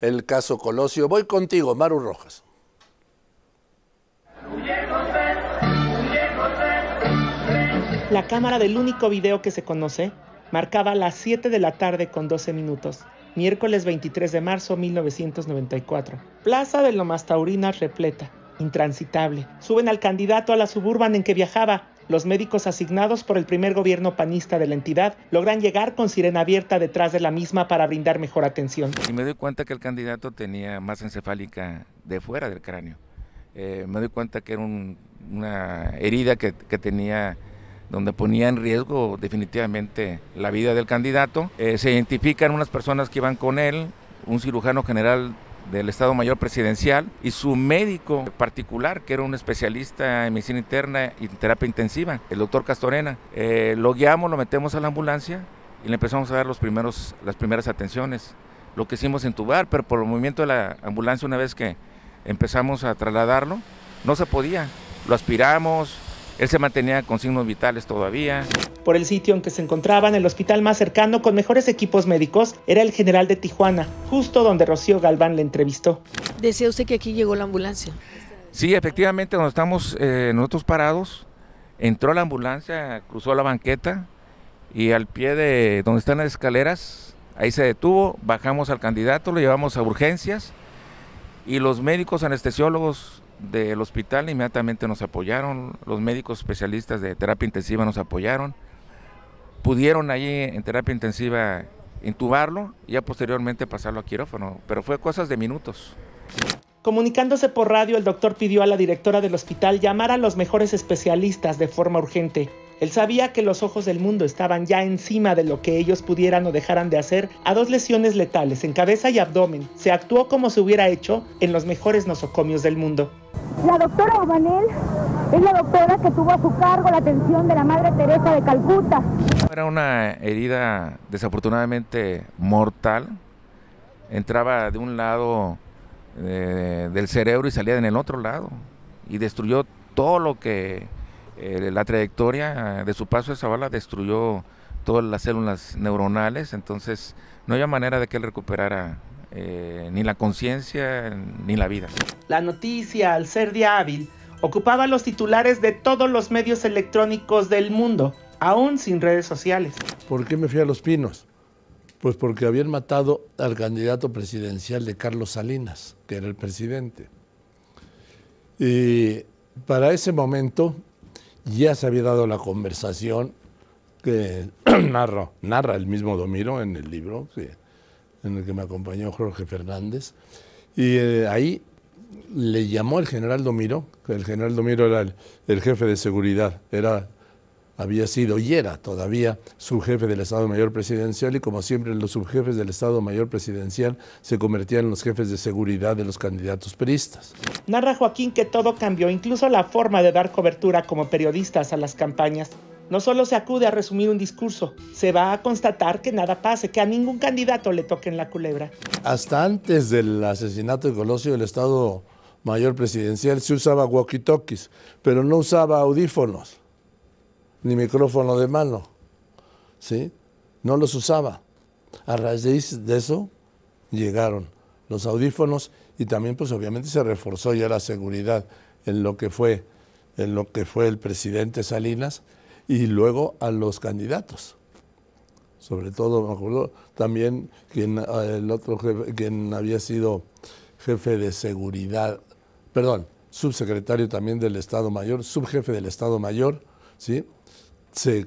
el caso Colosio. Voy contigo, Maru Rojas. La cámara del único video que se conoce marcaba las 7 de la tarde con 12 minutos, miércoles 23 de marzo 1994. Plaza de Lomas Taurinas repleta, intransitable. Suben al candidato a la suburban en que viajaba. Los médicos asignados por el primer gobierno panista de la entidad logran llegar con sirena abierta detrás de la misma para brindar mejor atención. Y me doy cuenta que el candidato tenía más encefálica de fuera del cráneo. Eh, me doy cuenta que era una herida que, que tenía donde ponía en riesgo definitivamente la vida del candidato. Eh, se identifican unas personas que iban con él, un cirujano general del Estado Mayor Presidencial y su médico particular, que era un especialista en medicina interna y terapia intensiva, el doctor Castorena. Eh, lo guiamos, lo metemos a la ambulancia y le empezamos a dar los primeros, las primeras atenciones. Lo que hicimos entubar, pero por el movimiento de la ambulancia, una vez que empezamos a trasladarlo, no se podía. Lo aspiramos, él se mantenía con signos vitales todavía. Por el sitio en que se encontraban, el hospital más cercano con mejores equipos médicos era el General de Tijuana, justo donde Rocío Galván le entrevistó. Decía usted que aquí llegó la ambulancia. Sí, efectivamente, donde estamos eh, nosotros parados, entró la ambulancia, cruzó la banqueta y al pie de donde están las escaleras, ahí se detuvo, bajamos al candidato, lo llevamos a urgencias y los médicos anestesiólogos del hospital inmediatamente nos apoyaron, los médicos especialistas de terapia intensiva nos apoyaron, pudieron allí en terapia intensiva intubarlo y ya posteriormente pasarlo a quirófano, pero fue cosas de minutos. Comunicándose por radio, el doctor pidió a la directora del hospital llamar a los mejores especialistas de forma urgente. Él sabía que los ojos del mundo estaban ya encima de lo que ellos pudieran o dejaran de hacer a dos lesiones letales en cabeza y abdomen. Se actuó como se hubiera hecho en los mejores nosocomios del mundo. La doctora Obanel es la doctora que tuvo a su cargo la atención de la Madre Teresa de Calcuta. Era una herida desafortunadamente mortal. Entraba de un lado eh, del cerebro y salía en el otro lado. Y destruyó todo lo que eh, la trayectoria de su paso de esa bala destruyó todas las células neuronales. Entonces no había manera de que él recuperara eh, ni la conciencia ni la vida. La noticia, al ser hábil, ocupaba los titulares de todos los medios electrónicos del mundo, aún sin redes sociales. ¿Por qué me fui a Los Pinos? Pues porque habían matado al candidato presidencial de Carlos Salinas, que era el presidente. Y para ese momento ya se había dado la conversación que narra, narra el mismo Domiro en el libro, en el que me acompañó Jorge Fernández. Y eh, ahí le llamó el general Domiro, que el general Domiro era el, jefe de seguridad, era, había sido y era todavía subjefe del Estado Mayor Presidencial y como siempre los subjefes del Estado Mayor Presidencial se convertían en los jefes de seguridad de los candidatos peristas. Narra Joaquín que todo cambió, incluso la forma de dar cobertura como periodistas a las campañas. No solo se acude a resumir un discurso, se va a constatar que nada pase, que a ningún candidato le toquen la culebra. Hasta antes del asesinato de Colosio, el Estado Mayor Presidencial se usaba walkie-talkies, pero no usaba audífonos, ni micrófono de mano. ¿Sí? No los usaba. A raíz de eso llegaron los audífonos y también pues obviamente se reforzó ya la seguridad en lo que fue en lo que fue el presidente Salinas y luego a los candidatos. Sobre todo, me acuerdo también quien, el otro quien había sido jefe de seguridad, perdón, subsecretario también del Estado Mayor, subjefe del Estado Mayor, ¿sí? Se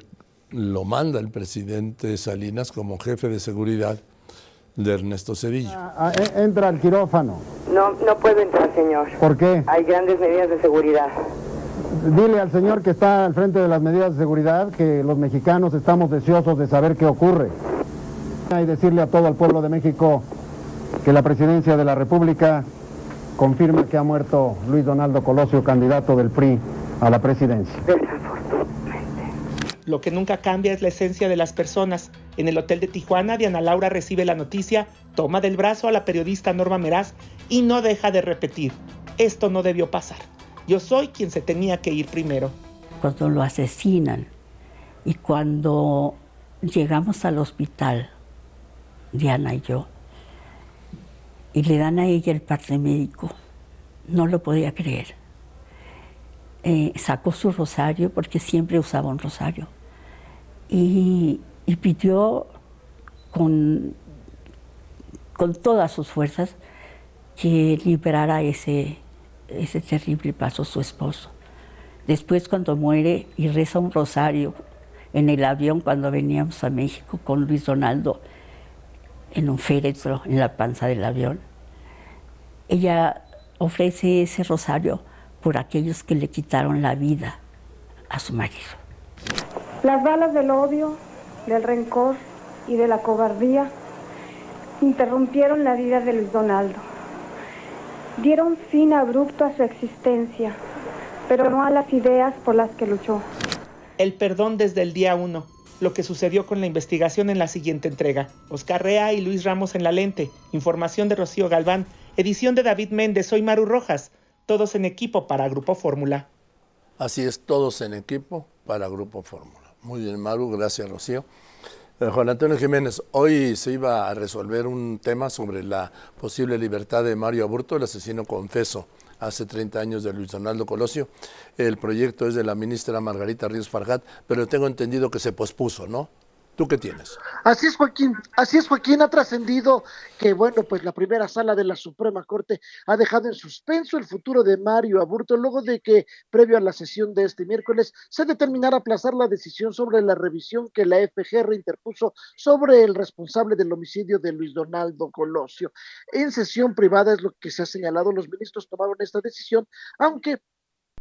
lo manda el presidente Salinas como jefe de seguridad de Ernesto Cedillo. Ah, ah, entra al quirófano. No, no puedo entrar, señor. ¿Por qué? Hay grandes medidas de seguridad. Dile al señor que está al frente de las medidas de seguridad que los mexicanos estamos deseosos de saber qué ocurre. Y decirle a todo el pueblo de México que la presidencia de la República confirma que ha muerto Luis Donaldo Colosio, candidato del PRI a la presidencia. Lo que nunca cambia es la esencia de las personas. En el hotel de Tijuana, Diana Laura recibe la noticia, toma del brazo a la periodista Norma Meraz y no deja de repetir, esto no debió pasar. Yo soy quien se tenía que ir primero. Cuando lo asesinan y cuando llegamos al hospital, Diana y yo, y le dan a ella el parte médico. No lo podía creer. Eh, sacó su rosario, porque siempre usaba un rosario, y, pidió con, con todas sus fuerzas que liberara ese, ese terrible paso su esposo. Después cuando muere y reza un rosario en el avión cuando veníamos a México con Luis Donaldo en un féretro en la panza del avión, ella ofrece ese rosario por aquellos que le quitaron la vida a su marido. Las balas del odio, del rencor y de la cobardía interrumpieron la vida de Luis Donaldo. Dieron fin abrupto a su existencia, pero no a las ideas por las que luchó. El perdón desde el día uno. Lo que sucedió con la investigación en la siguiente entrega. Oscar Rea y Luis Ramos en la lente. Información de Rocío Galván. Edición de David Méndez. Soy Maru Rojas. Todos en equipo para Grupo Fórmula. Así es, todos en equipo para Grupo Fórmula. Muy bien, Maru. Gracias, Rocío. Eh, Juan Antonio Jiménez, hoy se iba a resolver un tema sobre la posible libertad de Mario Aburto, el asesino confeso hace 30 años de Luis Donaldo Colosio. El proyecto es de la ministra Margarita Ríos Farjat, pero tengo entendido que se pospuso, ¿no? ¿Tú qué tienes? Así es, Joaquín. Así es, Joaquín. Ha trascendido que, bueno, pues la primera sala de la Suprema Corte ha dejado en suspenso el futuro de Mario Aburto luego de que, previo a la sesión de este miércoles, se determinara aplazar la decisión sobre la revisión que la FGR interpuso sobre el responsable del homicidio de Luis Donaldo Colosio. En sesión privada es lo que se ha señalado. Los ministros tomaron esta decisión, aunque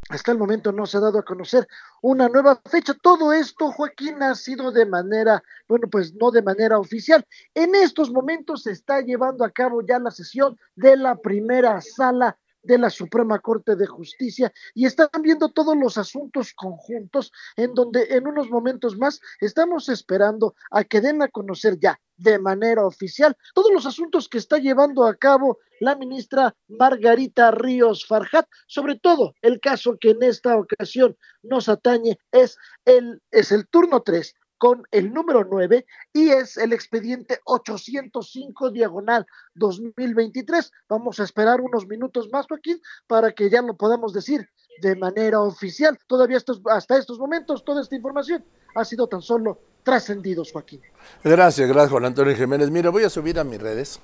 hasta el momento no se ha dado a conocer una nueva fecha. Todo esto, Joaquín, ha sido de manera, bueno, pues no de manera oficial. En estos momentos se está llevando a cabo ya la sesión de la primera sala de la Suprema Corte de Justicia y están viendo todos los asuntos conjuntos en donde en unos momentos más estamos esperando a que den a conocer ya de manera oficial todos los asuntos que está llevando a cabo la ministra Margarita Ríos Farjat, sobre todo el caso que en esta ocasión nos atañe es el, es el turno 3 con el número 9 y es el expediente 805 diagonal 2023. Vamos a esperar unos minutos más, Joaquín, para que ya lo podamos decir de manera oficial. Todavía hasta estos momentos toda esta información ha sido tan solo trascendidos, Joaquín. Gracias, gracias, Juan Antonio Jiménez. Mira, voy a subir a mis redes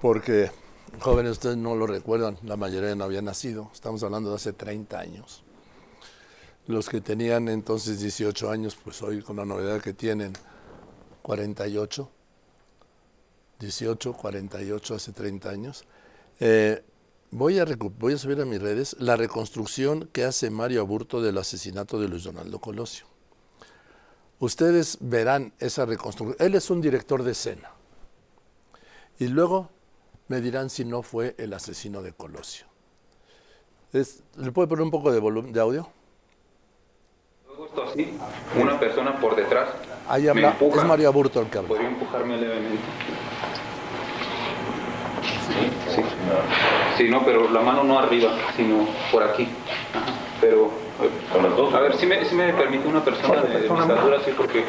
porque, jóvenes, ustedes no lo recuerdan, la mayoría no había nacido. Estamos hablando de hace 30 años. Los que tenían entonces 18 años, pues hoy con la novedad que tienen 48, 18, 48, hace 30 años. Eh, voy, a voy a subir a mis redes la reconstrucción que hace Mario Aburto del asesinato de Luis Donaldo Colosio. Ustedes verán esa reconstrucción. Él es un director de escena. Y luego me dirán si no fue el asesino de Colosio. ¿Le puede poner un poco de, volumen, de audio? Justo así, una persona por detrás. Ahí habla, me empuja, es María Burto el que habla. Podría empujarme levemente. Sí, sí. Sí, no, pero la mano no arriba, sino por aquí. Ajá. Pero, a ver, si me, si me permite una persona de, de estatura, sí, porque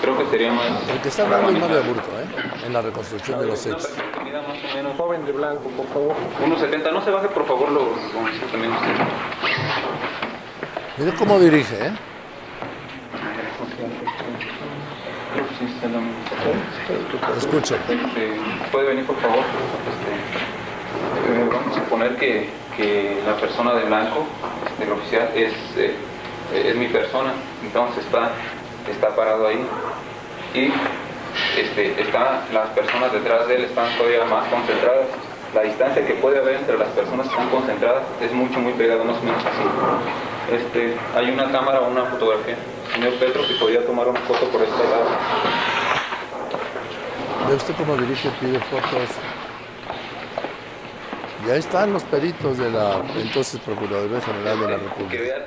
creo que sería más... El que está hablando es Mario Burto, ¿eh? En la reconstrucción de los hechos. Medida más o menos. Joven de blanco, por favor. 1.70, no se baje, por favor, lo, lo también usted. Mire cómo dirige, ¿eh? Escuchen. Este, ¿Puede venir, por favor? Este, eh, vamos a suponer que, que la persona de blanco, el oficial, es, eh, es mi persona, entonces está, está parado ahí. Y este, está, las personas detrás de él están todavía más concentradas. La distancia que puede haber entre las personas que están concentradas es mucho, muy pegada, más o menos así. Este, hay una cámara o una fotografía. Señor Petro, si podía tomar una foto por este lado. ¿Ve usted cómo dirige, pide fotos? Y ahí están los peritos de la entonces Procuraduría General de la Que República. vean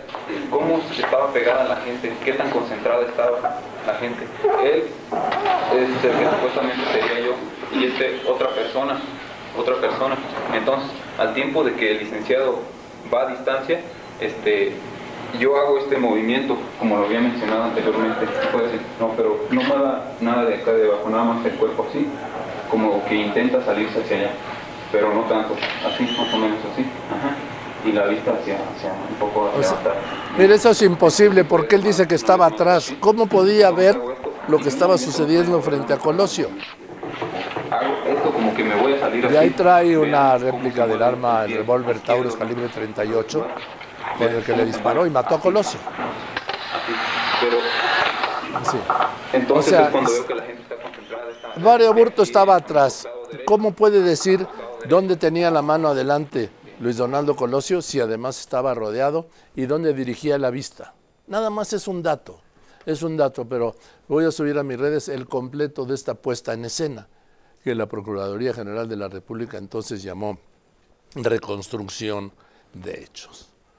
cómo estaba pegada la gente, qué tan concentrada estaba la gente. Él es el que supuestamente sería yo y este otra persona, otra persona. Entonces, al tiempo de que el licenciado va a distancia, este, yo hago este movimiento, como lo había mencionado anteriormente. Puede decir, no, pero no mueva nada de acá de abajo, nada más el cuerpo así, como que intenta salirse hacia allá. Pero no tanto, así, más o menos así. Ajá. Y la vista hacia, hacia un poco levantada. Mire, eso es imposible porque él dice que estaba atrás. ¿Cómo podía ver lo que estaba sucediendo frente a Colosio? Hago esto como que me voy a salir Y así. ahí trae una réplica del arma, el revólver Taurus calibre 38, con el que le disparó y mató a Colosio. Pero Sí. entonces O sea, es cuando veo que la gente está concentrada. Está, Mario Burto estaba atrás. ¿Cómo puede decir dónde tenía la mano adelante Luis Donaldo Colosio si además estaba rodeado y dónde dirigía la vista? Nada más es un dato, es un dato, pero voy a subir a mis redes el completo de esta puesta en escena que la Procuraduría General de la República entonces llamó reconstrucción de hechos.